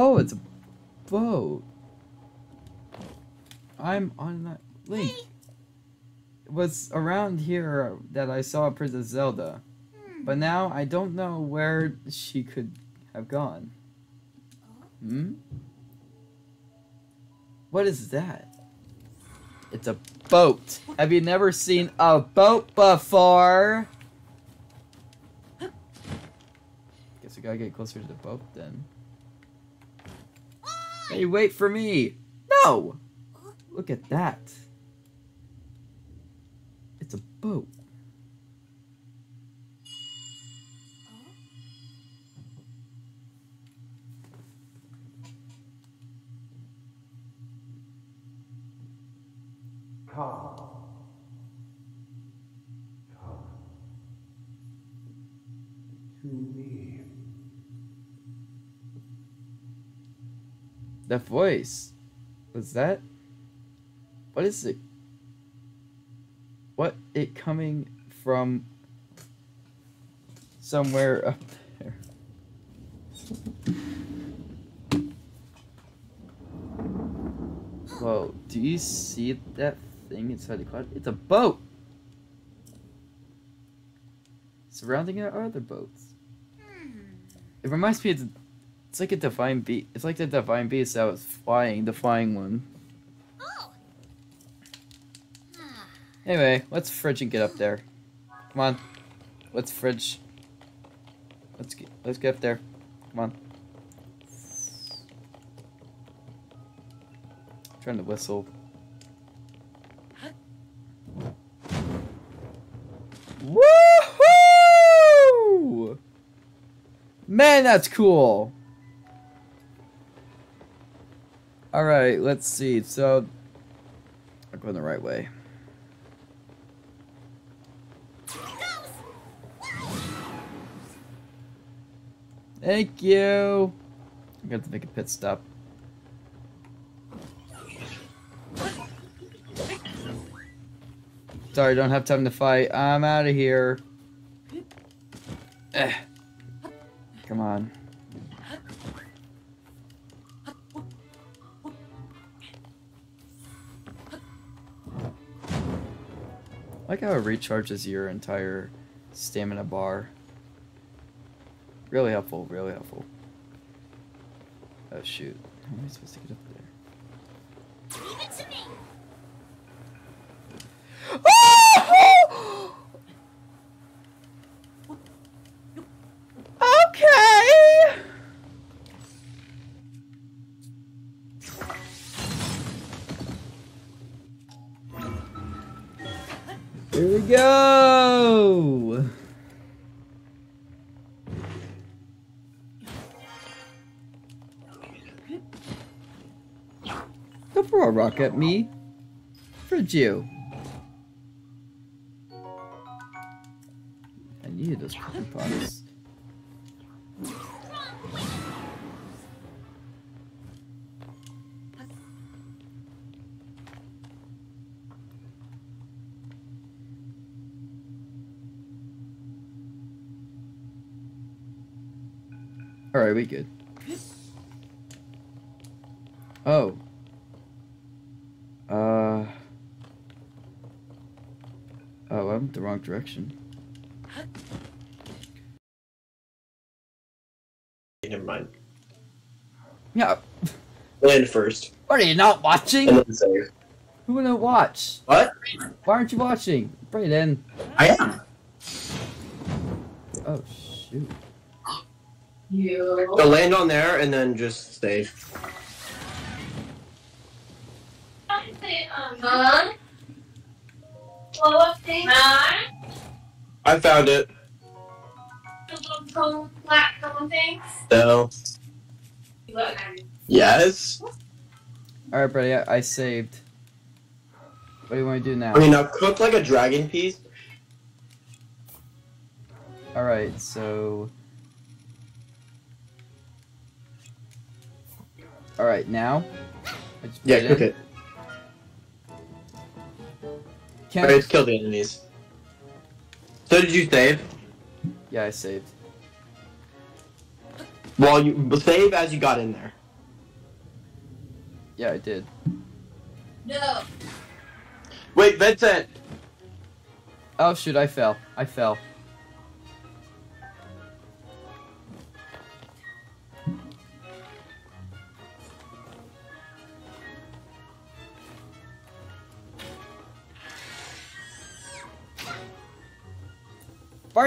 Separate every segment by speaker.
Speaker 1: Oh, it's a boat. I'm on that link. It was around here that I saw Princess Zelda. But now I don't know where she could have gone. Hmm? What is that? It's a boat. Have you never seen a boat before? Guess we gotta get closer to the boat then. Hey, wait for me! No! Look at that. It's a boat.
Speaker 2: Come. Come. To me.
Speaker 1: That voice. Was that? What is it? What it coming from somewhere up there? Whoa, do you see that thing inside the cloud? It's a boat! Surrounding our other boats. It reminds me of it's like a divine beast. It's like the divine beast that was flying, the flying one.
Speaker 3: Oh.
Speaker 1: Anyway, let's fridge and get up there. Come on. Let's fridge. Let's get let's get up there. Come on. trying to whistle. Woohoo! Man, that's cool. All right, let's see. So, I'm going the right way. Thank you. I'm going to make a pit stop. Sorry, don't have time to fight. I'm out of here. Eh. Come on. Like how it recharges your entire stamina bar. Really helpful, really helpful. Oh shoot. How am I supposed to get up Here we go. Don't throw a rock at me. Fridge you. I needed those cookie. We good. Oh. Uh. Oh, I went the wrong direction.
Speaker 4: Never mind.
Speaker 1: Yeah.
Speaker 4: Land first,
Speaker 1: What are you not
Speaker 4: and
Speaker 1: watching?
Speaker 4: then save.
Speaker 1: Who wouldn't watch?
Speaker 4: What?
Speaker 1: Why aren't you watching? Brayden.
Speaker 4: I am.
Speaker 1: Oh shoot.
Speaker 3: You.
Speaker 4: So land on there and then just stay.
Speaker 3: Huh? Well, what thing? Huh?
Speaker 4: I found it.
Speaker 3: The little cone, things?
Speaker 4: No. Yes.
Speaker 1: Alright, buddy, I, I saved. What do you want to do now?
Speaker 4: I mean, now cook like a dragon piece.
Speaker 1: Alright, so. Alright, now. I
Speaker 4: Yeah,
Speaker 1: it
Speaker 4: cook it.
Speaker 1: Can't.
Speaker 4: Alright, kill the enemies. So did you save?
Speaker 1: Yeah, I saved.
Speaker 4: Well, you save as you got in there.
Speaker 1: Yeah, I did.
Speaker 3: No.
Speaker 4: Wait, Vincent.
Speaker 1: Oh shoot, I fell. I fell.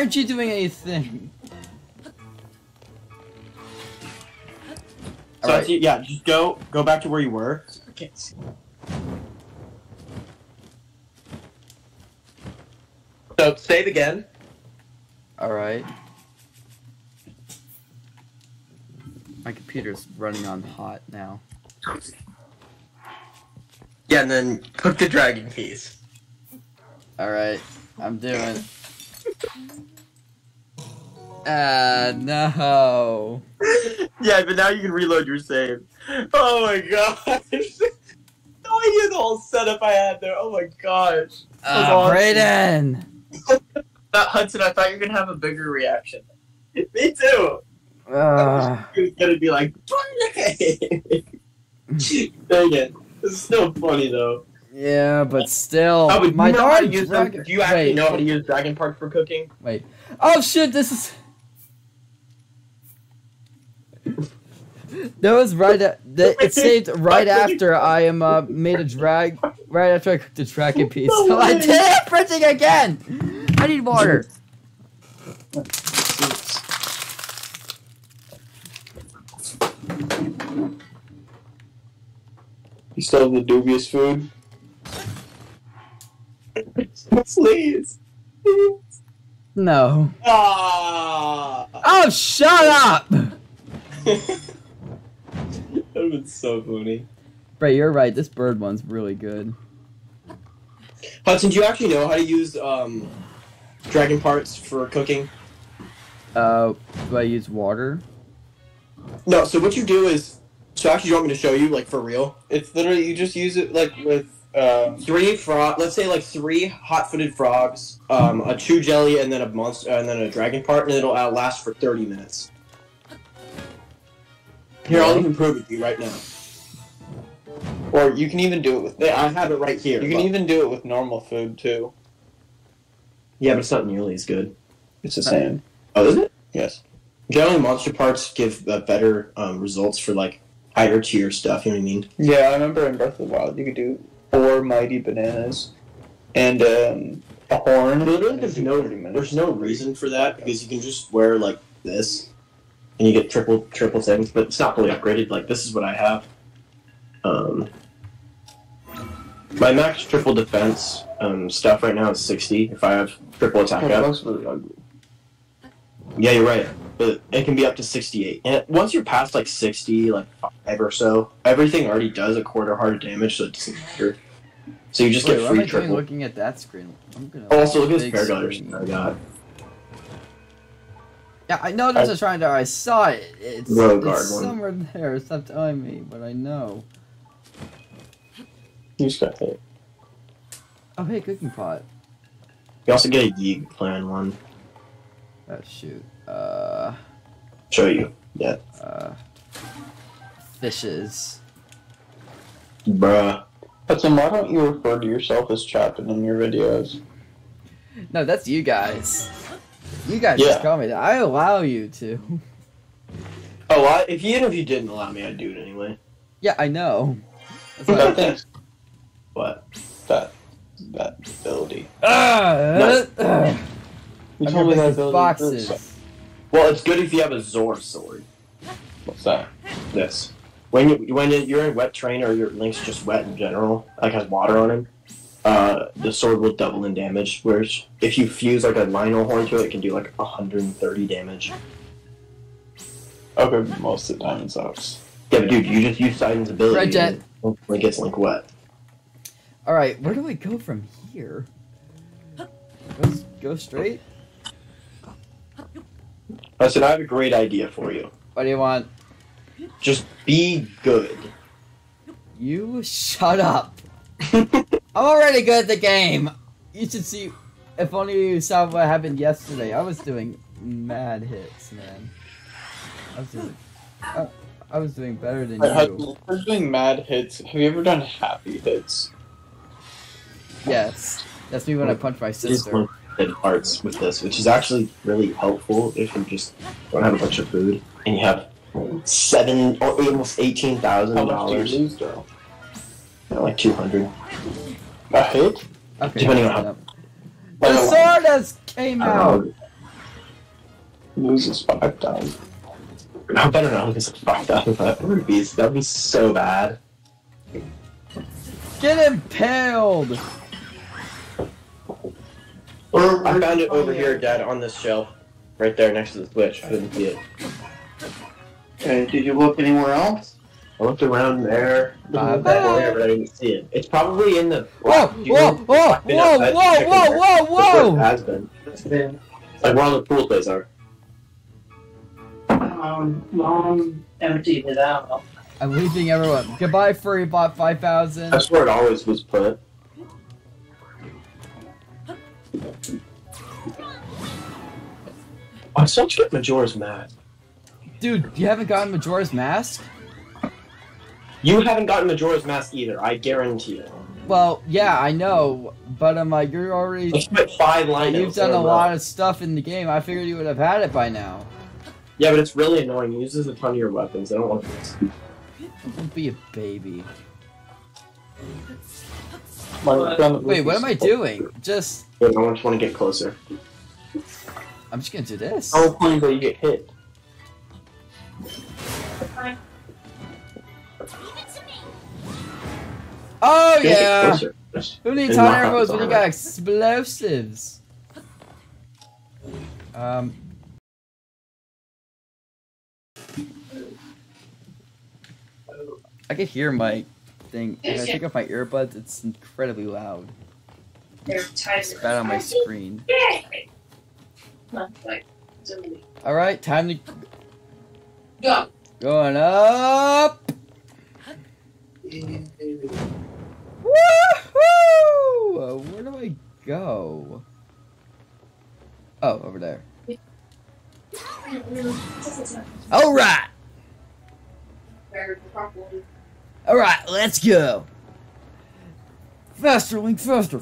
Speaker 1: Aren't you doing anything?
Speaker 4: So
Speaker 1: Alright.
Speaker 4: yeah, just go go back to where you were. I. So save again.
Speaker 1: Alright. My computer's running on hot now.
Speaker 4: Yeah, and then cook the dragon piece.
Speaker 1: Alright, I'm doing. Ah, no.
Speaker 4: yeah, but now you can reload your save. Oh my gosh. no idea the whole setup I had there. Oh my gosh.
Speaker 1: Ah,
Speaker 4: awesome.
Speaker 1: Brayden!
Speaker 4: That Hudson, I thought you were gonna have a bigger reaction. Me too.
Speaker 1: Ah,
Speaker 4: He was gonna be like, Dang it. This is so funny though.
Speaker 1: Yeah, but still.
Speaker 4: Oh, but
Speaker 1: my
Speaker 4: know how to use them?
Speaker 1: dragon-
Speaker 4: Do you actually
Speaker 1: Wait,
Speaker 4: know how to use Dragon Park for cooking?
Speaker 1: Wait. Oh shit, this is. That was right at. That, it saved right after I am uh, made a drag. Right after I cooked the dragon piece.
Speaker 4: No
Speaker 1: I did it! Printing again! I need water.
Speaker 4: You still have the dubious food? Please.
Speaker 1: No.
Speaker 4: Ah!
Speaker 1: Oh, shut up!
Speaker 4: that would have been so funny.
Speaker 1: Bray, you're right. This bird one's really good.
Speaker 4: Hudson, do you actually know how to use um, dragon parts for cooking?
Speaker 1: Uh, do I use water?
Speaker 4: No, so what you do is. So actually, you want me to show you, like, for real?
Speaker 5: It's literally you just use it like with um,
Speaker 4: Three frog, let's say like three hot-footed frogs, um, a Chuchu jelly, and then a monster, and then a dragon part, and it'll outlast for thirty minutes. Here, I'll even prove it to you right now.
Speaker 5: or you can even do it with
Speaker 4: I have it right here.
Speaker 5: you can
Speaker 4: but-
Speaker 5: even do it with normal food too.
Speaker 4: yeah, but it's not nearly as good.
Speaker 5: It's the same.
Speaker 4: Oh, is it?
Speaker 5: Yes.
Speaker 4: Generally, monster parts give uh, better um, results for like higher tier stuff. You know what I mean?
Speaker 5: Yeah, I remember in Breath of the Wild you could do four mighty bananas and um, a horn.
Speaker 4: Literally,
Speaker 5: and
Speaker 4: there's no there's no reason for that because you can just wear like this, and you get triple triple things. But it's not fully upgraded. Like this is what I have. Um, my max triple defense um, stuff right now is sixty. If I have triple attack
Speaker 5: Oh, that
Speaker 4: up,
Speaker 5: looks really ugly.
Speaker 4: yeah, you're right. But it can be up to sixty-eight. And once you're past like sixty, like five or so, everything already does a quarter heart of damage, so it doesn't matter. So you just
Speaker 1: Wait,
Speaker 4: get free
Speaker 1: I
Speaker 4: triple.
Speaker 1: looking at that screen? I'm gonna.
Speaker 4: Oh, also, look at this paraglider
Speaker 1: screen.
Speaker 4: I got.
Speaker 1: Yeah, I know there's a shrine there. I saw it. It's, it's
Speaker 4: one.
Speaker 1: somewhere there. Stop telling me, but I know.
Speaker 5: You just got hit.
Speaker 1: Oh, hey, cooking pot.
Speaker 4: You also get a Yiga clan one.
Speaker 1: Oh shoot. Uh,
Speaker 4: Show you.
Speaker 1: uh, fishes.
Speaker 4: Bruh.
Speaker 5: Hudson, why don't you refer to yourself as Chapin in your videos?
Speaker 1: No, that's you guys. You guys
Speaker 5: Yeah.
Speaker 1: just call me that. I allow you to.
Speaker 4: Oh, I, if you, even if you didn't allow me, I'd do it anyway.
Speaker 1: Yeah, I know. Why-
Speaker 5: thing,
Speaker 4: What?
Speaker 5: that that ability.
Speaker 1: Ah,
Speaker 4: Nice.
Speaker 1: uh,
Speaker 5: You told me that ability. first.
Speaker 1: Boxes.
Speaker 4: Well, it's good if you have a Zora sword.
Speaker 5: What's that?
Speaker 4: This. When you when you're in wet terrain or your link's just wet in general, like has water on him, uh, the sword will double in damage. Whereas if you fuse like a Lynel horn to it, it can do like 130 damage.
Speaker 5: Okay, most of the time it sucks.
Speaker 4: Yeah, but dude, you just use Sidon's ability
Speaker 1: Red Jet.
Speaker 4: and when it gets link wet.
Speaker 1: All right, where do I go from here? Go, go straight.
Speaker 4: I said I have a great idea for you.
Speaker 1: What do you want?
Speaker 4: Just be good.
Speaker 1: You shut up. I'm already good at the game. You should see. If only you saw what happened yesterday. I was doing mad hits, man. I was doing. Uh, I was doing better than
Speaker 5: Wait,
Speaker 1: you.
Speaker 5: Hudson, if you're doing mad hits. Have you ever done happy hits?
Speaker 1: Yes. That's me when I punch my sister.
Speaker 4: Limited hearts with this, which is actually really helpful if you just don't have a bunch of food and you have seven or almost eighteen thousand
Speaker 5: How much do you
Speaker 4: dollars,
Speaker 5: lose though?
Speaker 4: like two hundred.
Speaker 5: A hit?
Speaker 1: Okay.
Speaker 4: Depending on how-
Speaker 1: The sword has came oh. out.
Speaker 5: Loses five thousand.
Speaker 4: I better not lose five thousand. That would be that would be so bad.
Speaker 1: Get impaled.
Speaker 4: I found it over here, Dad, on this shelf, right there next to the switch. I didn't see it.
Speaker 5: Okay, did you look anywhere else?
Speaker 4: I looked around there,
Speaker 1: Bye
Speaker 4: back
Speaker 1: bye.
Speaker 4: there, but I didn't see it. It's probably in the.
Speaker 1: Whoa,
Speaker 4: Do
Speaker 1: whoa, whoa, whoa, whoa, whoa, whoa,
Speaker 4: it has been.
Speaker 2: It's been
Speaker 4: Like where all the pool plays are.
Speaker 6: Um, mom emptied it out.
Speaker 1: I'm leaving everyone. Goodbye, furry bot 5000.
Speaker 4: That's where it always was put. I still get Majora's Mask.
Speaker 1: Dude, you haven't gotten Majora's Mask?
Speaker 4: You haven't gotten Majora's Mask either, I guarantee you.
Speaker 1: Well, yeah, I know, but I'm like, you're already.
Speaker 4: Let's five lines.
Speaker 1: You've done a lot of stuff in the game. I figured you would have had it by now.
Speaker 4: Yeah, but it's really annoying. It uses a ton of your weapons. I don't want this.
Speaker 1: Don't be a baby.
Speaker 5: My friend
Speaker 1: Wait, what am I doing? Just.
Speaker 4: I just want to get closer.
Speaker 1: I'm just gonna do this.
Speaker 5: Oh, please, that you get hit.
Speaker 1: Oh, yeah! Who needs
Speaker 4: And
Speaker 1: hot air
Speaker 4: out
Speaker 1: when you got explosives? Um. I can hear my thing. If I take off my earbuds, it's incredibly loud. It's bad on my screen.
Speaker 3: Not.
Speaker 1: Alright, time to.
Speaker 3: Go.
Speaker 1: Going up! Woohoo! Uh, where do I go? Oh, over there. All
Speaker 3: right. All
Speaker 1: right, let's go! Faster, Link, faster!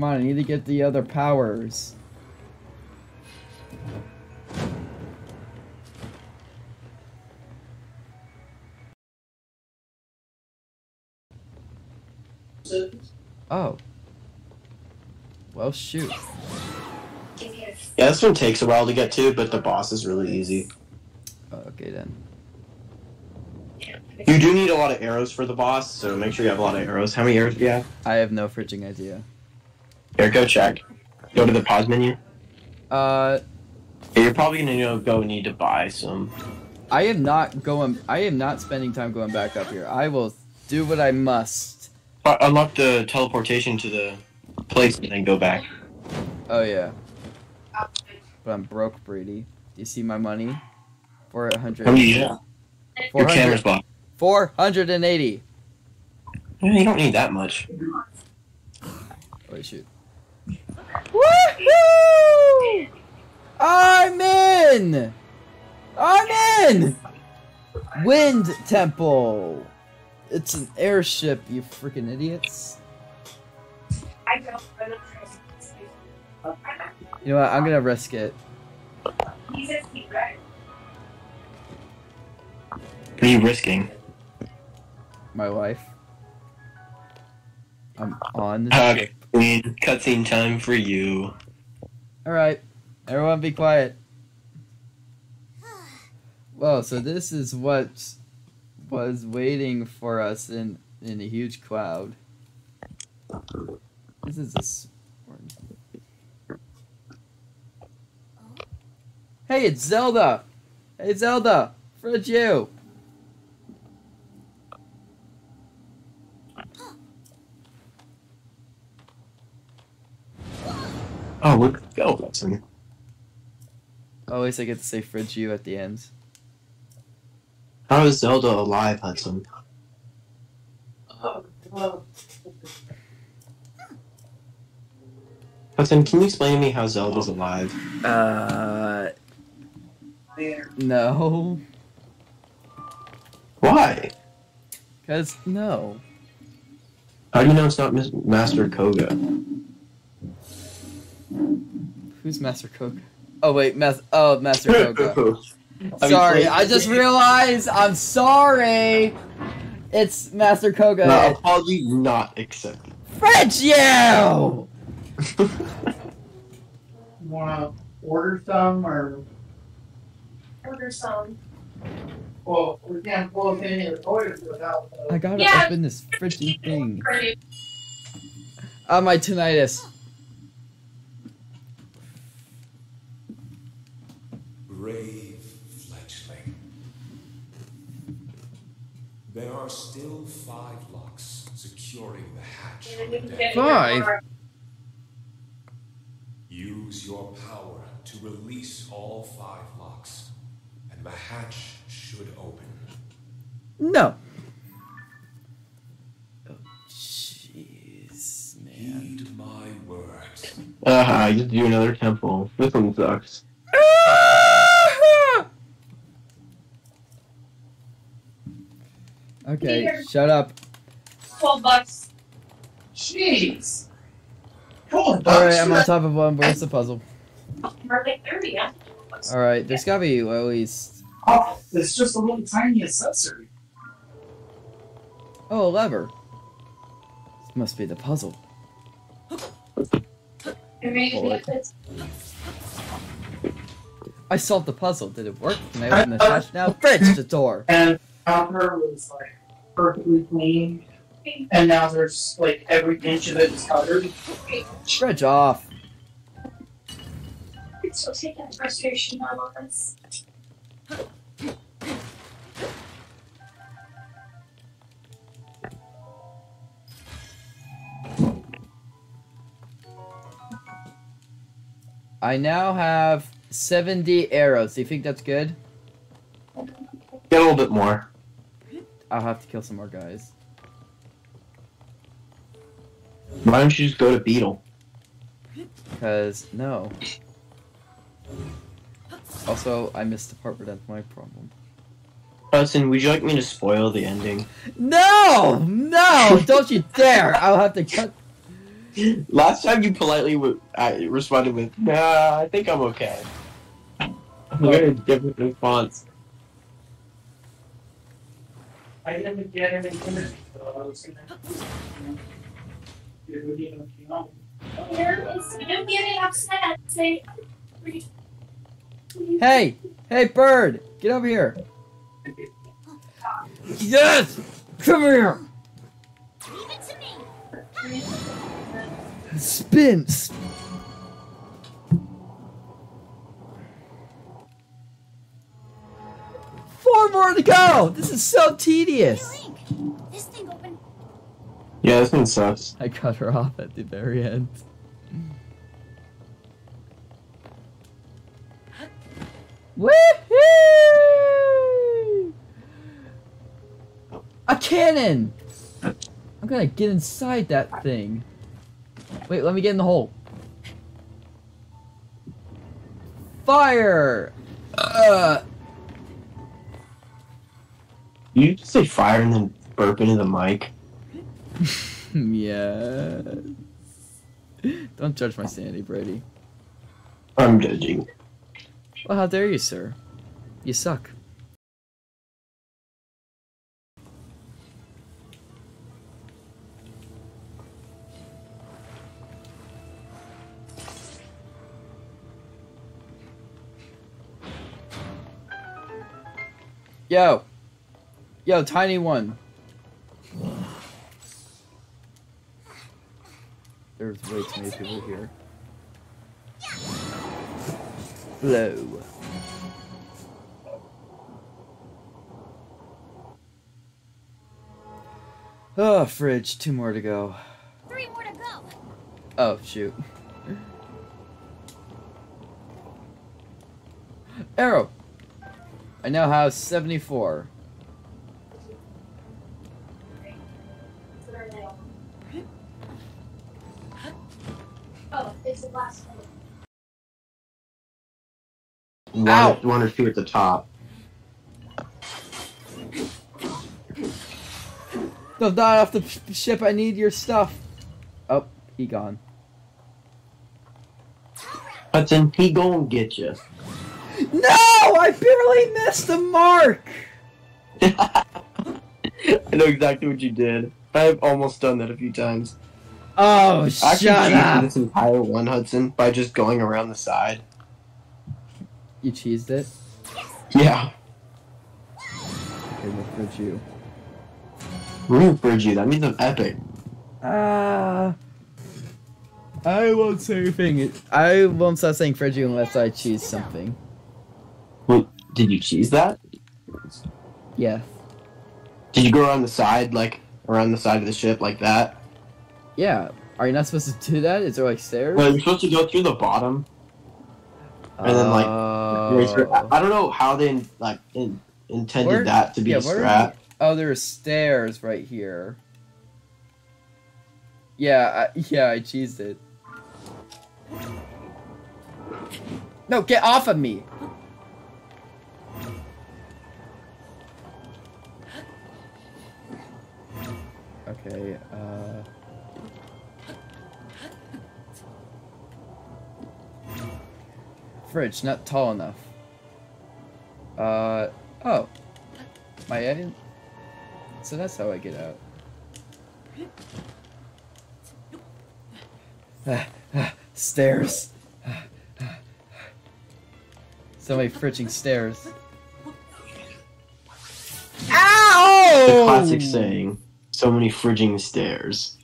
Speaker 1: Come on, I need to get the other powers. Oh. Well, shoot.
Speaker 4: Yeah, this one takes a while to get to, but the boss is really easy.
Speaker 1: Oh, okay then.
Speaker 4: You do need a lot of arrows for the boss, so make sure you have a lot of arrows. How many arrows do you have?
Speaker 1: I have no freaking idea.
Speaker 4: Here, go check. Go to the pause menu.
Speaker 1: Uh,
Speaker 4: you're probably gonna you know, go need to buy some.
Speaker 1: I am not going. I am not spending time going back up here. I will do what I must.
Speaker 4: Uh, Unlock the teleportation to the place and then go back.
Speaker 1: Oh yeah, but I'm broke, Brady. Do you see my money? Four hundred.
Speaker 4: How many do you have?
Speaker 1: Four
Speaker 4: Your camera's blocked.
Speaker 1: Four hundred and eighty.
Speaker 4: You don't need that much.
Speaker 1: Oh shoot. Woohoo! I'm in. I'm in. Wind Temple. It's an airship, you freaking idiots.
Speaker 3: I don't know.
Speaker 1: You know what? I'm gonna risk it.
Speaker 3: He says he right.
Speaker 4: What are you risking?
Speaker 1: My life. I'm on the
Speaker 4: Uh,
Speaker 1: ship.
Speaker 4: Cutscene, cutscene time for you.
Speaker 1: All right, everyone, be quiet. Well, so this is what was waiting for us in in a huge cloud. This is a. s- Hey, it's Zelda. Hey, Zelda. Fred, you.
Speaker 4: Oh, look, go, Hudson.
Speaker 1: Oh, at least I get to say fridge you at the end.
Speaker 4: How is Zelda alive, Hudson? Hudson, can you explain to me how Zelda's alive?
Speaker 1: Uh, no.
Speaker 4: Why?
Speaker 1: Cause no.
Speaker 4: How do you know it's not Master Kohga?
Speaker 1: Who's Master Kohga? Oh wait, Mas- oh Master Kohga.
Speaker 4: I mean,
Speaker 1: sorry,
Speaker 4: like-
Speaker 1: I just realized. I'm sorry. It's Master Kohga.
Speaker 4: No, apology not accepted.
Speaker 1: French you.
Speaker 6: You wanna order some or
Speaker 3: Order some.
Speaker 6: well we can't pull up any of the toys without the
Speaker 1: I gotta
Speaker 3: Yeah.
Speaker 1: open this freaking thing.
Speaker 3: Pretty.
Speaker 1: Ah, my tinnitus.
Speaker 2: Brave fledgling. There are still five locks securing the hatch on the deck.
Speaker 1: Five?
Speaker 2: Use your power to release all five locks, and the hatch should open.
Speaker 1: No. Oh, jeez, man.
Speaker 2: Heed my words.
Speaker 4: Ah, you just do another temple. This one sucks.
Speaker 1: Okay,
Speaker 3: Peter.
Speaker 1: shut up.
Speaker 3: Twelve bucks.
Speaker 6: Jeez. Twelve
Speaker 1: All right. I'm on top of one. Where's the puzzle?
Speaker 3: Or like thirty, yeah.
Speaker 1: All right, there's gotta be at least
Speaker 6: Oh, it's just a little tiny accessory.
Speaker 1: oh a lever. This must be the puzzle. Boy. I solved the puzzle. Did it work? Can I open the uh, hatch now? Fridge the door.
Speaker 6: And counter was like perfectly clean. And now there's like every inch of it is covered.
Speaker 1: Stretch off.
Speaker 3: so take that frustration out on this.
Speaker 1: I now have 70 arrows. Do you think that's good?
Speaker 4: Get a little bit more.
Speaker 1: I'll have to kill some more guys.
Speaker 4: Why don't you just go to Beedle?
Speaker 1: Because, no. Also, I missed the part where that's my problem.
Speaker 4: Hudson, would you like me to spoil the ending?
Speaker 1: No! No! Don't you dare! I'll have to cut.
Speaker 4: Last time you politely w- I responded with, "Nah, I think I'm okay." I'm very different response.
Speaker 6: I didn't get anything, so I was gonna. It would even, you know.
Speaker 3: Here is don't getting upset. Say
Speaker 1: Hey! Hey, bird! Get over here! Yes! Come here!
Speaker 7: Leave it to me.
Speaker 1: Spin! Four more to go! This is so tedious!
Speaker 7: Hey, This.
Speaker 4: Yeah, this one sucks.
Speaker 1: I cut her off at the very end. Woohoo! A cannon! I'm gonna get inside that thing. Wait, let me get in the hole. Fire! Uh,
Speaker 4: You just say fire and then burp into the mic.
Speaker 1: yeah. Don't judge my sanity, Brady.
Speaker 4: I'm judging.
Speaker 1: Well, how dare you, sir? You suck. Yo. Yo, tiny one. There's way too many people here. Hello. Oh, fridge. Two more to go.
Speaker 7: Three more to go.
Speaker 1: Oh, shoot. Arrow. I now have 74.
Speaker 3: One.
Speaker 4: One, or two at the top.
Speaker 1: No, not die off the ship. I need your stuff. Oh, he gone.
Speaker 4: Hudson, he gon' get you.
Speaker 1: No, I barely missed the mark.
Speaker 4: I know exactly what you did. I've almost done that a few times.
Speaker 1: Oh,
Speaker 4: I
Speaker 1: shut up.
Speaker 4: this entire one, Hudson, by just going around the side.
Speaker 1: You cheesed it.
Speaker 4: Yeah.
Speaker 1: Okay, we'll fridge you.
Speaker 4: Root bridge you. That means I'm epic.
Speaker 1: Ah. I won't say anything. I won't start saying fridge you unless I cheese something.
Speaker 4: Wait, did you cheese that?
Speaker 1: Yeah.
Speaker 4: Did you go around the side, like around the side of the ship, like that?
Speaker 1: Yeah. Are you not supposed to do that? Is there like stairs?
Speaker 4: No, you're supposed to go through the bottom. and then, like, I,
Speaker 1: Oh.
Speaker 4: I don't know how they like in, intended
Speaker 1: Where-
Speaker 4: that to be
Speaker 1: yeah,
Speaker 4: a strat.
Speaker 1: Oh, there are stairs right here. Yeah, I, yeah, I cheesed it. No, get off of me! Okay, uh... Fridge, not tall enough. Uh, oh. My edit? So that's how I get out. stairs. so many fridging stairs. Ow!
Speaker 4: The classic saying. So many fridging stairs.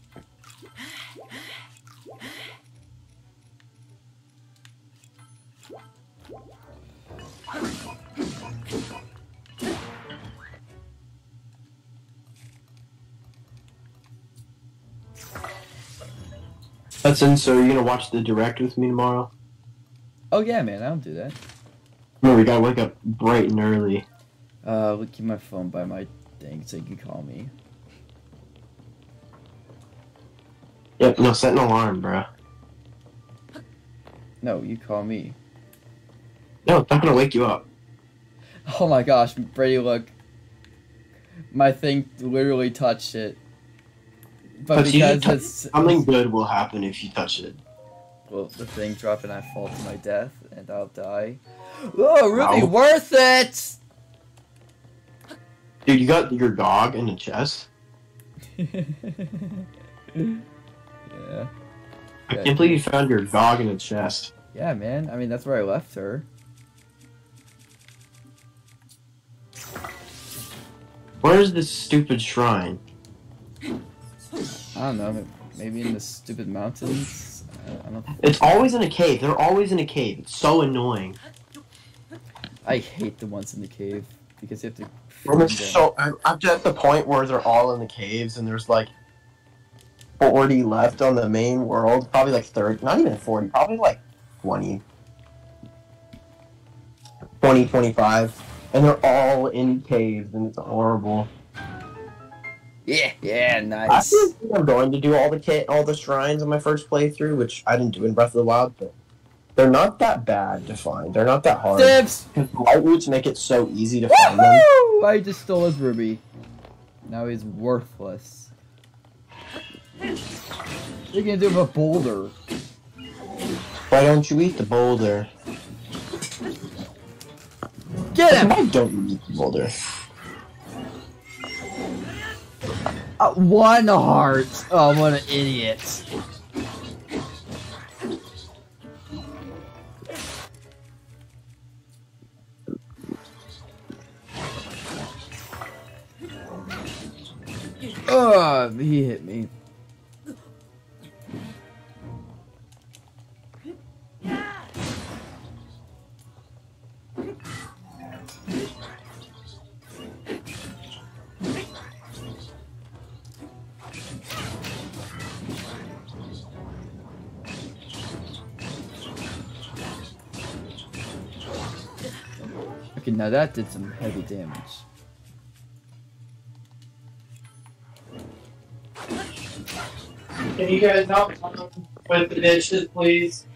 Speaker 4: Hudson, so you're gonna watch the direct with me tomorrow?
Speaker 1: Oh yeah, man, I don't do that.
Speaker 4: No, we gotta wake up bright and early.
Speaker 1: Uh, we'll keep my phone by my thing so you can call me.
Speaker 4: Yep, no, set an alarm, bruh.
Speaker 1: No, you call me.
Speaker 4: No, it's not gonna wake you up.
Speaker 1: Oh my gosh, Brady, look. My thing literally touched it. But
Speaker 4: But
Speaker 1: because
Speaker 4: tou-
Speaker 1: it's
Speaker 4: Something good will happen if you touch it.
Speaker 1: well, the thing dropped and I fall to my death and I'll die. Oh, really
Speaker 4: Ow.
Speaker 1: worth it!
Speaker 4: Dude, you got your dog in the chest?
Speaker 1: yeah.
Speaker 4: I can't believe you found your dog in the chest.
Speaker 1: Yeah, man. I mean, that's where I left her.
Speaker 4: Where's this stupid shrine?
Speaker 1: I don't know. may- Maybe in the stupid mountains. I don't.
Speaker 4: It's always in a cave. They're always in a cave. It's so annoying.
Speaker 1: I hate the ones in the cave because you have to. Them.
Speaker 4: so I'm, I'm at the point where they're all in the caves and there's like 40 left on the main world. Probably like 30. Not even 40. Probably like 20. 20, 25. And they're all in caves and it's horrible.
Speaker 1: Yeah, yeah,
Speaker 4: I
Speaker 1: nice.
Speaker 4: like I'm going to do all the ca- all the shrines on my first playthrough, which I didn't do in Breath of the Wild, but they're not that bad to find. They're not that hard. Because light roots make it so easy to find them.
Speaker 1: I just stole his ruby. Now he's worthless. What are you gonna do with a boulder?
Speaker 4: Why don't you eat the boulder?
Speaker 1: Get him!
Speaker 4: Why don't you eat the boulder?
Speaker 1: Uh, one heart. Oh, what an idiot. Oh, he hit me. Now that did some heavy damage.
Speaker 6: Can you guys help? With the dishes, please.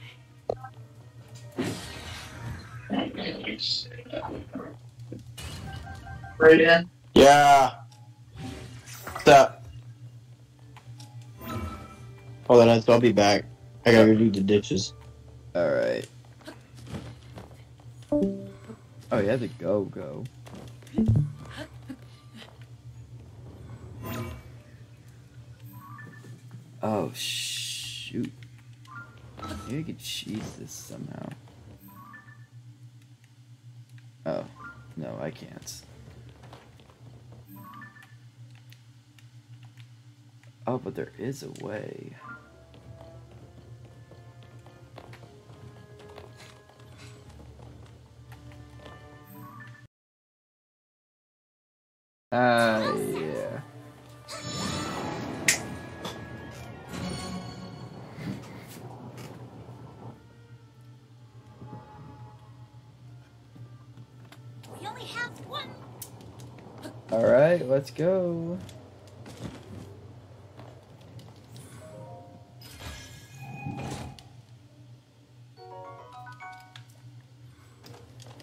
Speaker 6: Right in.
Speaker 4: Yeah. What's up? Hold on, so I'll be back. I gotta go do the dishes.
Speaker 1: Alright. Oh, you had to go, go. Oh, shoot. Maybe I could cheese this somehow. Oh, no, I can't. Oh, but there is a way. Alright, let's go.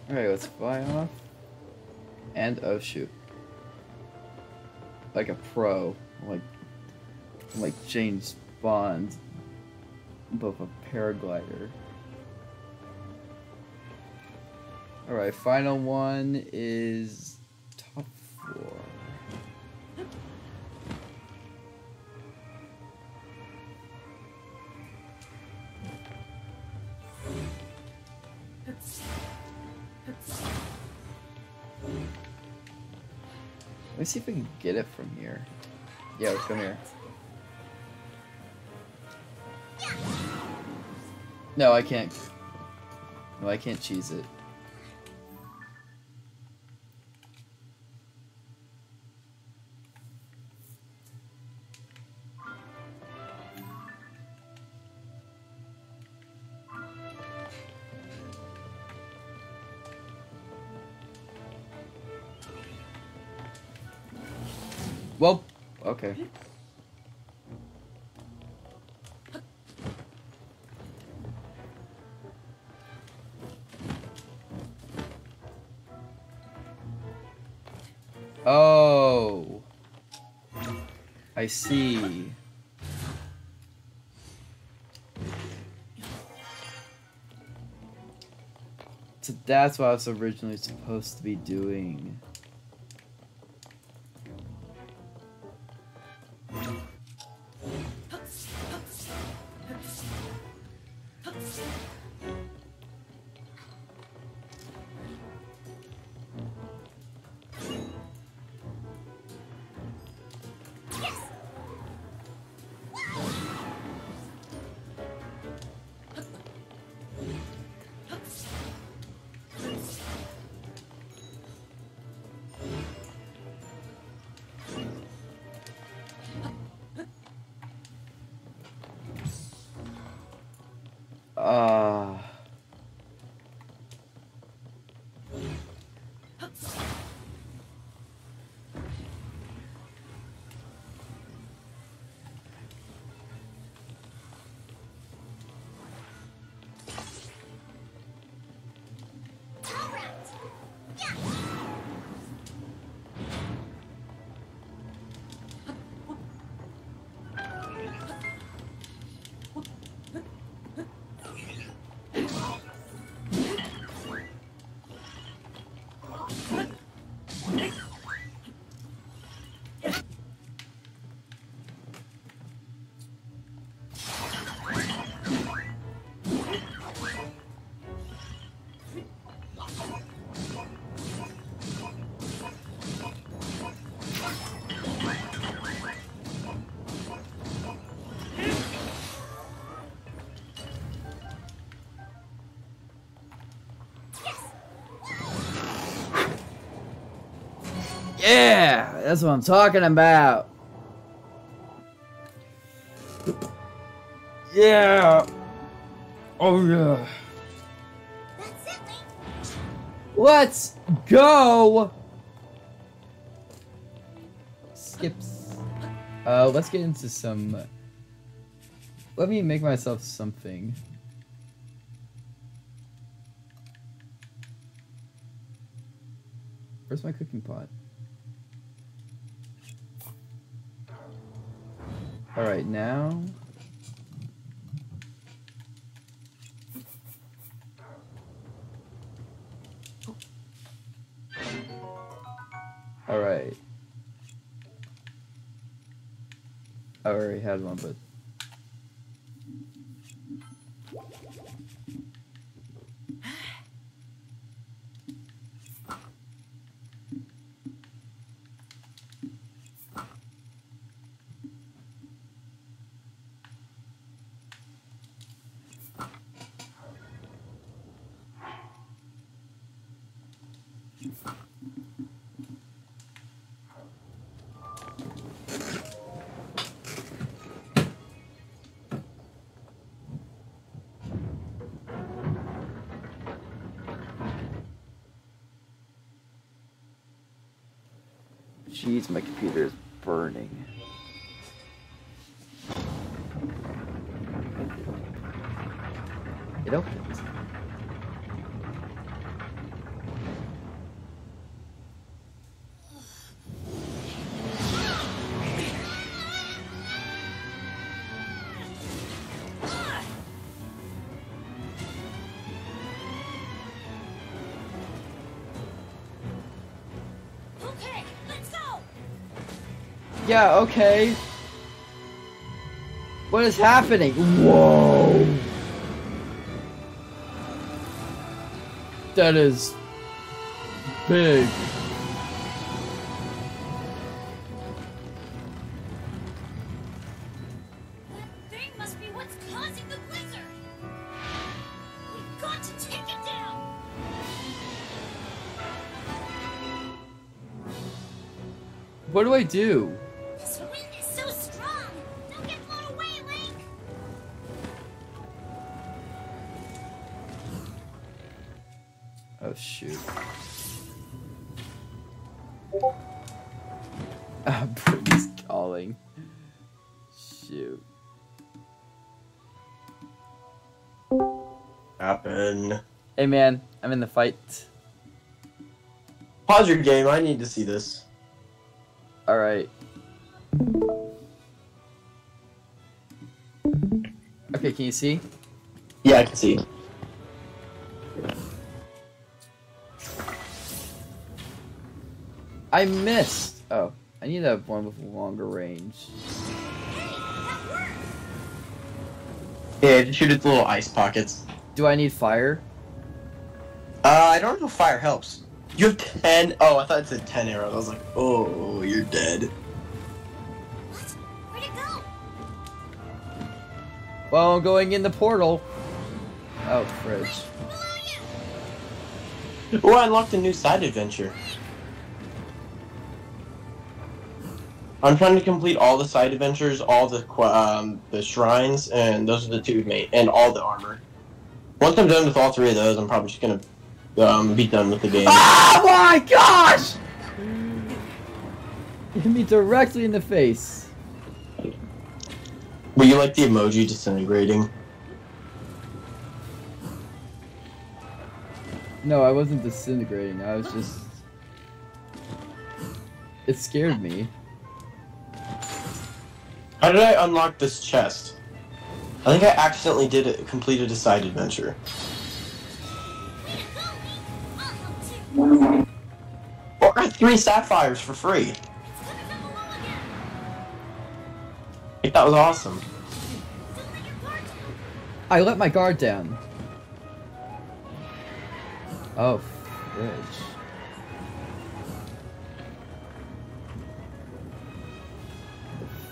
Speaker 1: Alright, let's fly off. And oh shoot. Like a pro. Like like James Bond. But a paraglider. Alright, final one is me see if we can get it from here. Yeah, let's come here. No, I can't. No, I can't cheese it. Well, okay. Oh. I see. So that's what I was originally supposed to be doing. That's what I'm talking about. Yeah. Oh yeah.
Speaker 7: That's it,
Speaker 1: Let's go. Skips. Uh, let's get into some let me make myself something. Where's my cooking pot? Alright, now. Alright. I already had one, but. Jeez, my computer is burning. It opens. Yeah, okay. What is happening? Whoa. That is big.
Speaker 7: That thing must be what's causing the blizzard. We've got to take it down.
Speaker 1: What do I do? Oh shoot. Ah, Brittany's calling. Shoot.
Speaker 4: Happen.
Speaker 1: Hey man, I'm in the fight.
Speaker 4: Pause your game. I need to see this.
Speaker 1: Alright. Okay, can you see?
Speaker 4: Yeah, I can see.
Speaker 1: I missed! Oh, I need to have one with longer range.
Speaker 7: Hey.
Speaker 4: Yeah, just shoot its little ice pockets.
Speaker 1: Do I need fire?
Speaker 4: Uh, I don't know if fire helps. You have ten. Oh, I thought it said ten arrows. I was like, oh, you're dead.
Speaker 7: What? Where'd it go?
Speaker 1: Well, I'm going in the portal. Oh, fridge.
Speaker 4: Oh, I unlocked a new side adventure. I'm trying to complete all the side adventures, all the um, the shrines, and those are the two main, and all the armor. Once I'm done with all three of those, I'm probably just gonna um, be done with the game.
Speaker 1: Oh my gosh! Hit me directly in the face.
Speaker 4: Were you like the emoji disintegrating?
Speaker 1: No, I wasn't disintegrating. I was just. It scared me.
Speaker 4: How did I unlock this chest? I think I accidentally did it, completed a side adventure. Or got three sapphires for free. That was awesome.
Speaker 1: I let my guard down. Oh.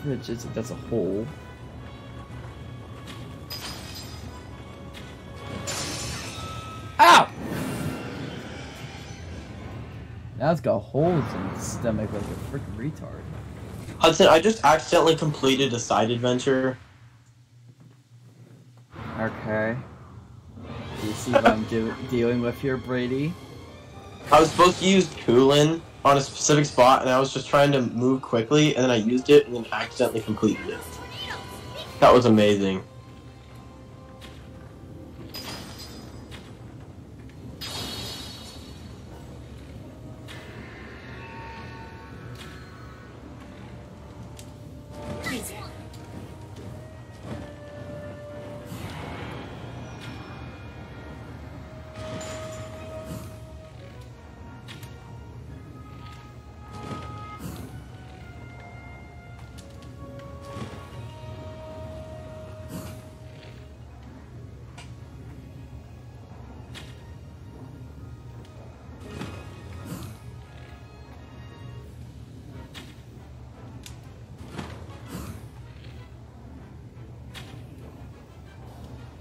Speaker 1: Is that's a hole. Ow! Now it's got holes in its stomach like a freaking retard.
Speaker 4: Hudson, I just accidentally completed a side adventure.
Speaker 1: Okay. Do you see what I'm do- dealing with here, Brady?
Speaker 4: I was supposed to use Tulin on a specific spot, and I was just trying to move quickly, and then I used it and then accidentally completed it. That was amazing.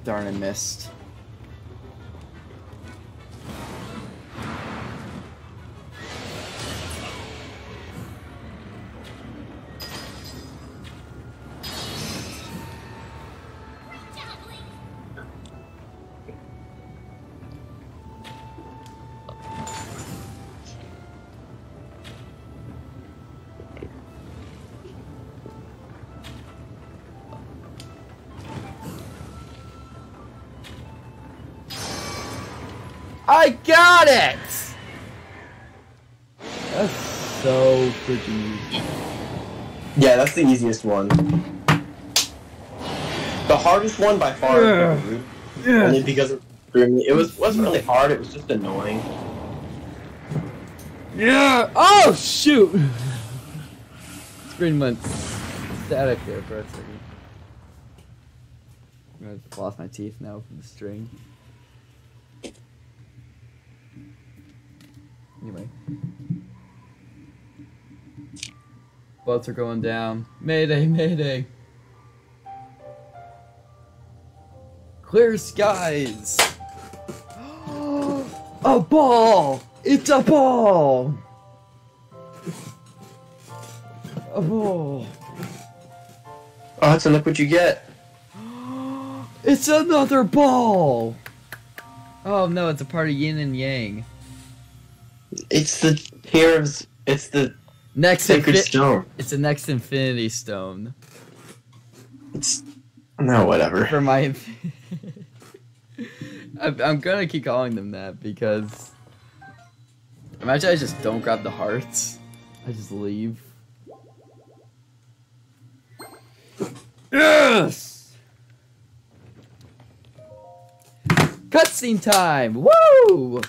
Speaker 1: Darn, I missed. Got it! That's so freaking easy.
Speaker 4: Yeah, that's the easiest one. The hardest one by far is
Speaker 1: Yeah.
Speaker 4: Only because it, it was wasn't really hard. It was just annoying.
Speaker 1: Yeah! Oh, shoot! Screen went static there for a second. I've lost my teeth now from the string. Anyway. Boats are going down. Mayday, mayday! Clear skies! a ball! It's a ball! A ball!
Speaker 4: Oh, Hudson, look what you get.
Speaker 1: It's another ball! Oh no, it's a part of yin and yang.
Speaker 4: It's the pair of. It's the
Speaker 1: Next
Speaker 4: sacred
Speaker 1: infi-
Speaker 4: stone.
Speaker 1: It's the next infinity stone.
Speaker 4: It's no whatever.
Speaker 1: For my inf- I'm, I'm gonna keep calling them that because imagine I just don't grab the hearts. I just leave. Yes! Cutscene time! Woo!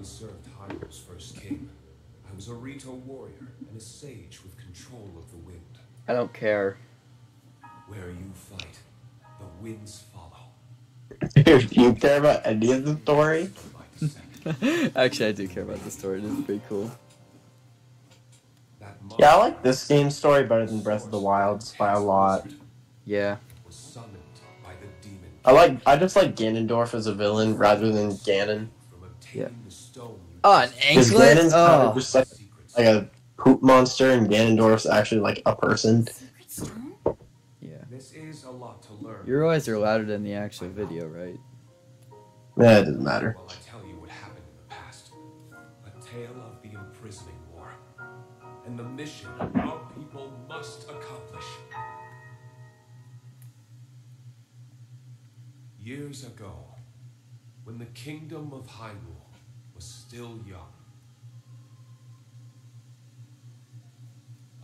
Speaker 2: Proudly served Hyrule's first king. I was a Rito warrior and a sage with control of the wind.
Speaker 1: I don't care.
Speaker 2: Where you fight, the winds follow.
Speaker 4: If you care about any of the story,
Speaker 1: Actually, I do care about the story. This is pretty cool.
Speaker 4: Yeah, I like this game's story better than Breath of the Wild's by a lot.
Speaker 1: Yeah.
Speaker 2: Was summoned by the demon
Speaker 4: I like. I just like Ganondorf as a villain rather than Ganon.
Speaker 1: Yeah.
Speaker 2: The stone. you
Speaker 1: Oh, an
Speaker 4: Because
Speaker 1: anklet?
Speaker 4: Ganon's kind of
Speaker 1: Oh.
Speaker 4: just like like a poop monster, and Ganondorf's actually like a person.
Speaker 1: Yeah.
Speaker 2: This is a lot to learn.
Speaker 1: Your eyes are louder than the actual video, right?
Speaker 4: Yeah, it doesn't matter.
Speaker 2: While I tell you what happened in the past, a tale of the imprisoning war, and the mission our people must accomplish. Years ago, when the kingdom of Hyrule was still young,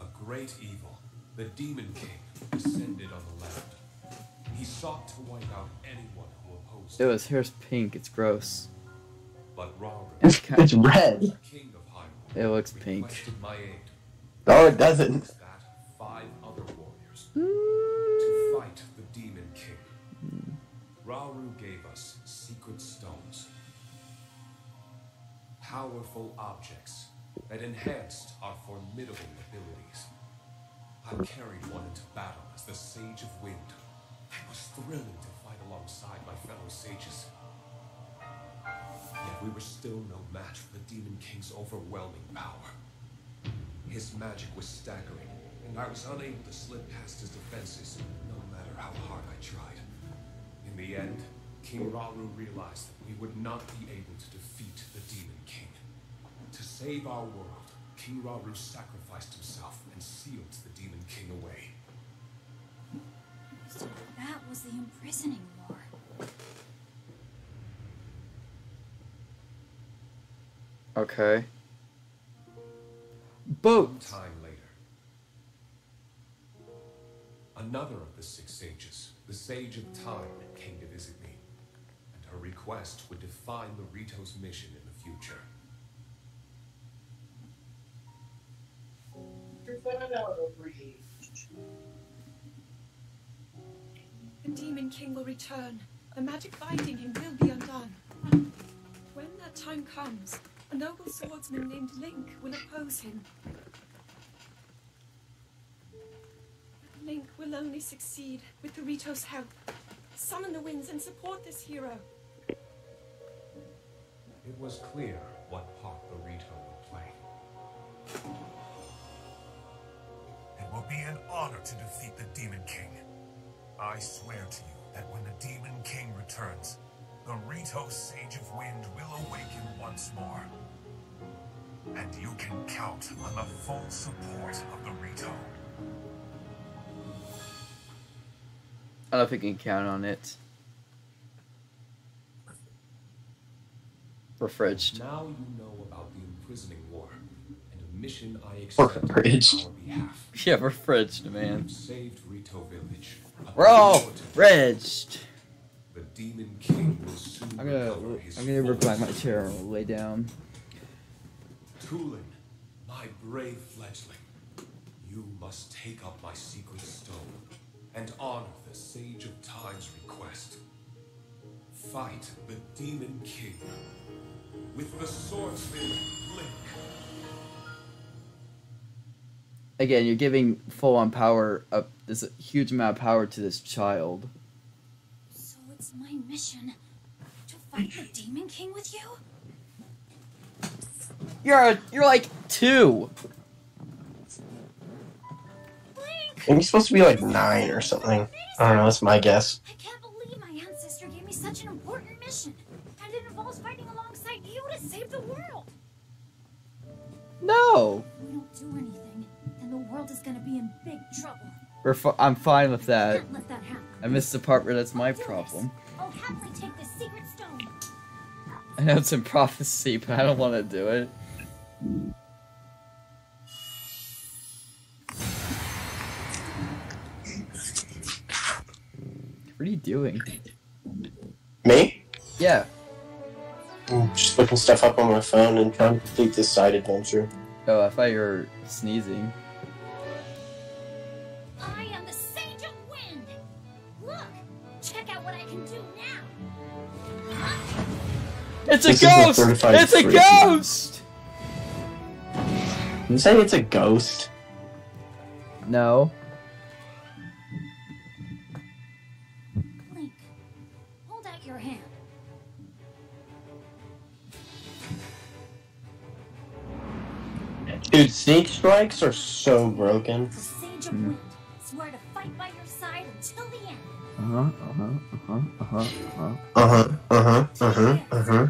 Speaker 2: a great evil, the Demon King, descended on the land. He sought to wipe out anyone who opposed him.
Speaker 1: Ew,
Speaker 2: him.
Speaker 1: his hair's pink. It's gross.
Speaker 2: But Rauru,
Speaker 4: It's, it's red.
Speaker 2: king of Hyrule,
Speaker 1: It looks pink.
Speaker 2: requested my aid.
Speaker 4: No, it doesn't.
Speaker 2: That, five other warriors to fight the Demon King. Mm. Rauru gave powerful objects that enhanced our formidable abilities. I carried one into battle as the Sage of Wind. It was thrilling to fight alongside my fellow sages. Yet we were still no match for the Demon King's overwhelming power. His magic was staggering, and I was unable to slip past his defenses, no matter how hard I tried. In the end, King Rauru realized that we would not be able to defeat the Demon save our world, King Rauru sacrificed himself and sealed the Demon King away.
Speaker 7: So that was the imprisoning war.
Speaker 1: Okay. Boat.
Speaker 2: Time later. Another of the six sages, the Sage of Time, came to visit me, and her request would define the Rito's mission in the future.
Speaker 8: The Demon King will return. The magic binding him will be undone. When that time comes, a noble swordsman named Link will oppose him. But Link will only succeed with the Rito's help. Summon the winds and support this hero.
Speaker 2: It was clear what part the Rito would play.
Speaker 9: It will be an honor to defeat the Demon King. I swear to you that when the Demon King returns, the Rito Sage of Wind will awaken once more. And you can count on the full support of the Rito.
Speaker 1: I don't think you can count on it. Refreshed.
Speaker 2: Now you know about the imprisoning war and a mission I accepted on
Speaker 4: Refridged.
Speaker 2: our behalf.
Speaker 1: Yeah, refridged, man.
Speaker 2: You saved Rito Village. a
Speaker 1: We're all
Speaker 2: important-
Speaker 1: fridged.
Speaker 2: The Demon King will soon
Speaker 1: I'm gonna, I'm gonna
Speaker 2: full
Speaker 1: recline my chair and lay down.
Speaker 2: Tulin, my brave fledgling, you must take up my secret stone and honor the Sage of Time's request. Fight the Demon King with the swordsman Link.
Speaker 1: Again, you're giving full on power up this huge amount of power to this child.
Speaker 7: So it's my mission to fight the Demon King with you?
Speaker 1: You're a, you're like two.
Speaker 7: Link!
Speaker 4: I think supposed to be like nine or something. I don't know. That's my guess.
Speaker 7: I can't believe my ancestor gave me such an important mission. And it involves fighting alongside you to save the world.
Speaker 1: No,
Speaker 7: we don't do anything, then the world is gonna be in big trouble.
Speaker 1: we're fi- I'm fine with that.
Speaker 7: can't let that happen.
Speaker 1: I missed the part where that's my
Speaker 7: I'll do this.
Speaker 1: problem.
Speaker 7: I'll happily take this secret stone.
Speaker 1: I know it's in prophecy, but I don't want to do it. What are you doing?
Speaker 4: Me?
Speaker 1: Yeah.
Speaker 4: I'm just looking stuff up on my phone and trying to complete this side adventure.
Speaker 1: Oh, I thought you were sneezing. It's a
Speaker 4: This
Speaker 1: ghost!
Speaker 4: certified
Speaker 1: It's a
Speaker 4: freak.
Speaker 1: ghost!
Speaker 4: You say it's a ghost?
Speaker 1: No.
Speaker 7: Link, hold out your hand.
Speaker 4: Dude, sneak strikes are so broken.
Speaker 7: The
Speaker 1: huh, uh huh, uh huh, uh huh, uh huh,
Speaker 4: uh huh, uh huh. Uh huh.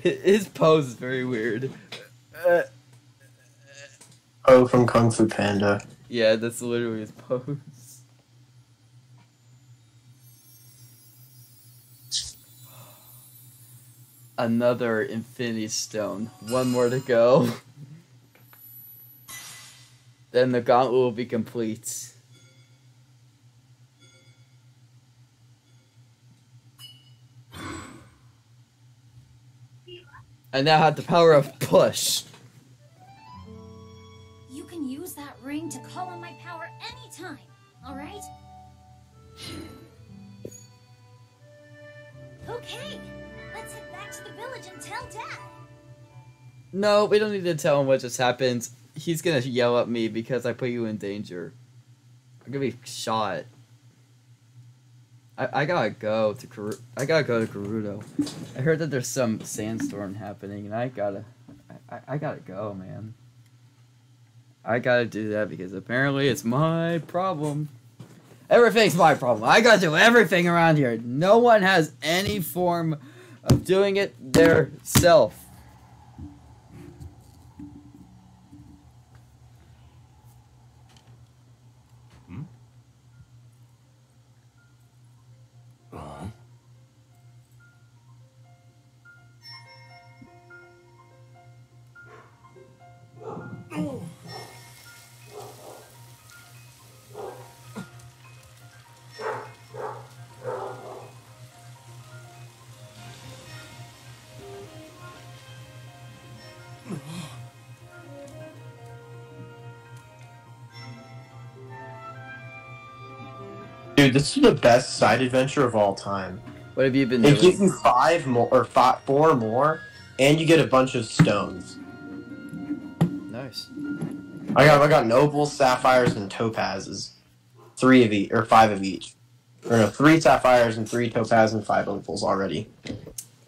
Speaker 1: His pose is very weird. Uh,
Speaker 4: oh, from Kung Fu Panda.
Speaker 1: Yeah, that's literally his pose. Another Infinity Stone. One more to go. then the gauntlet will be complete. I now have the power of push.
Speaker 7: You can use that ring to call on my power anytime, alright? Okay, back to the village and tell Dad.
Speaker 1: No, we don't need to tell him what just happened. He's gonna yell at me because I put you in danger. I'm gonna be shot. I, I gotta go to Karu- I gotta go to Gerudo. I heard that there's some sandstorm happening, and I gotta, I, I gotta go, man. I gotta do that because apparently it's my problem. Everything's my problem. I gotta do everything around here. No one has any form of doing it their
Speaker 4: Dude, this is the best side adventure of all time.
Speaker 1: What have you been doing?
Speaker 4: It gives you five more or five, four more, and you get a bunch of stones.
Speaker 1: Nice.
Speaker 4: I got I got nobles, sapphires, and topazes. Three of each or five of each. Or no, three sapphires and three topaz and five opals already.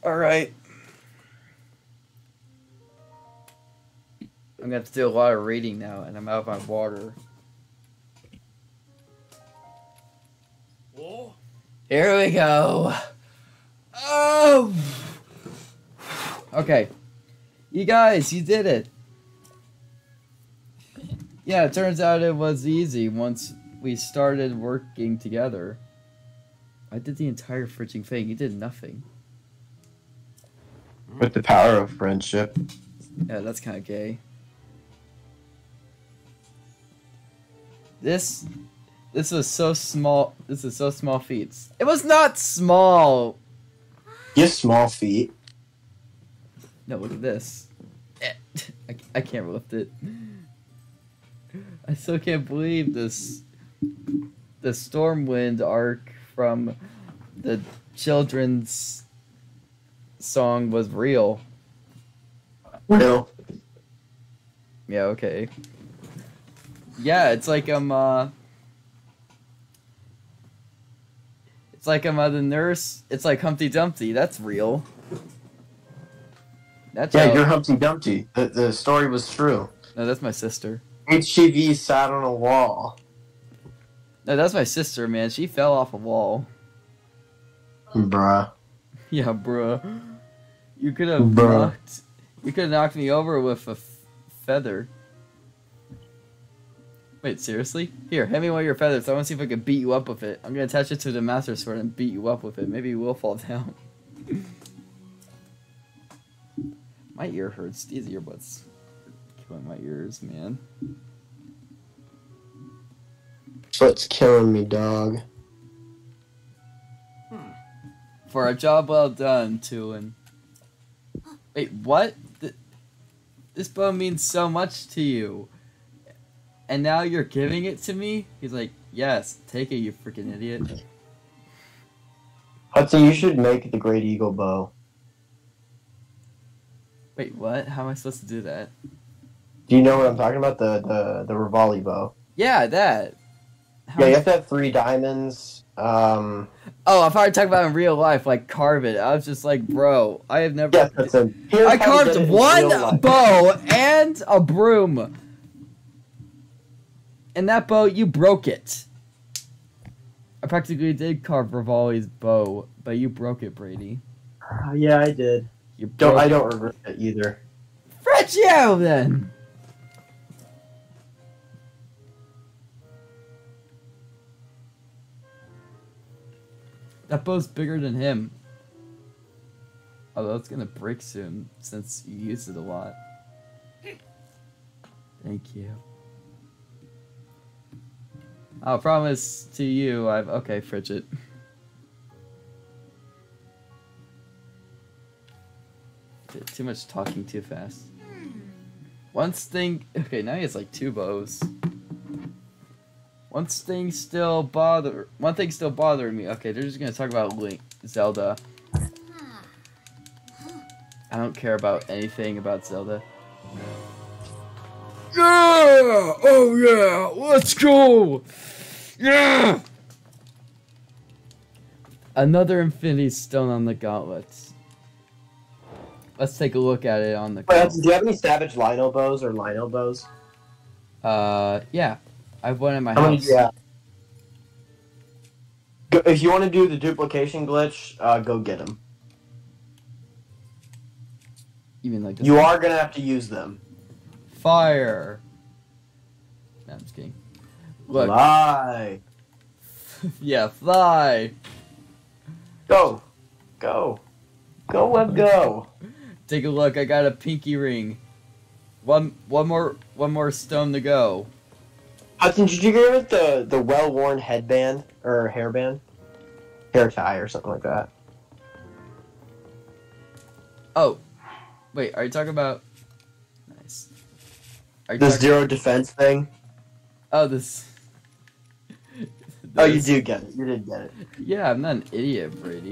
Speaker 1: All right. I'm gonna have to do a lot of reading now, and I'm out of my water. Here we go. Oh. Okay. You guys, you did it. Yeah, it turns out it was easy once we started working together. I did the entire freaking thing. You did nothing.
Speaker 4: With the power of friendship.
Speaker 1: Yeah, that's kind of gay. This, this was so small. This is so small feats. It was not small.
Speaker 4: You small feet.
Speaker 1: No, look at this. I, I can't lift it. I still can't believe this. The Stormwind Ark from the children's song was real.
Speaker 4: Real.
Speaker 1: Yeah, okay. Yeah, it's like I'm uh It's like I'm the nurse. It's like Humpty Dumpty. That's real. That's
Speaker 4: Yeah, you're Humpty Dumpty. The, the story was true.
Speaker 1: No, that's my sister.
Speaker 4: HGV sat on a wall.
Speaker 1: No, that's my sister, man. She fell off a wall.
Speaker 4: Bruh.
Speaker 1: Yeah, bruh. You could have
Speaker 4: Bruh.
Speaker 1: knocked. You could have knocked me over with a f- feather. Wait, seriously? Here, hand me one of your feathers. I want to see if I can beat you up with it. I'm gonna attach it to the master sword and beat you up with it. Maybe you will fall down. my ear hurts. These earbuds killing my ears, man.
Speaker 4: What's killing me, dog?
Speaker 1: For a job well done, Tulin. Wait, what? Th- this bow means so much to you. And now you're giving it to me? He's like, yes, take it, you freaking idiot.
Speaker 4: Hudson, you should make the Great Eagle bow.
Speaker 1: Wait, what? How am I supposed to do that?
Speaker 4: Do you know what I'm talking about? The the the Revali bow.
Speaker 1: Yeah, that. How
Speaker 4: Yeah, you have to have three diamonds. Um,
Speaker 1: Oh, I thought you were talking about in real life, like carve it. I was just like, bro, I have never.
Speaker 4: yes, a.
Speaker 1: I carved
Speaker 4: get it in
Speaker 1: one bow and a broom. And that bow, you broke it. I practically did carve Revali's bow, but you broke it, Brady.
Speaker 4: Uh, yeah, I did.
Speaker 1: You
Speaker 4: Don't I don't regret it either.
Speaker 1: Fret you then. That bow's bigger than him. Although it's gonna break soon since you used it a lot. Thank you. I'll promise to you I've okay, Fridget. Too much talking too fast. One thing. Okay, now he has like two bows. One thing still bother. One thing still bothering me. Okay, they're just gonna talk about Link, Zelda. I don't care about anything about Zelda. Yeah! Oh yeah! Let's go! Yeah! Another Infinity Stone on the gauntlets. Let's take a look at it on the.
Speaker 4: Wait, do you have any Savage Lynel bows or Lynel bows?
Speaker 1: Uh, yeah, I have one in my
Speaker 4: many
Speaker 1: house.
Speaker 4: have? If you want to do the duplication glitch, uh, go get them.
Speaker 1: You mean like
Speaker 4: You
Speaker 1: one?
Speaker 4: are gonna have to use them.
Speaker 1: fire? No, I'm just kidding. Look,
Speaker 4: Lie.
Speaker 1: yeah, fly.
Speaker 4: Go. Go. Go, web, go.
Speaker 1: Take a look. I got a pinky ring. One, one more, one more stone to go.
Speaker 4: Hudson, did you get the the well worn headband or hairband, hair tie or something like that?
Speaker 1: Oh, wait. Are you talking about? Nice. Are you
Speaker 4: The zero defense thing.
Speaker 1: Oh, this.
Speaker 4: Oh, you do get it. You did get it.
Speaker 1: Yeah, I'm not an idiot, Brady.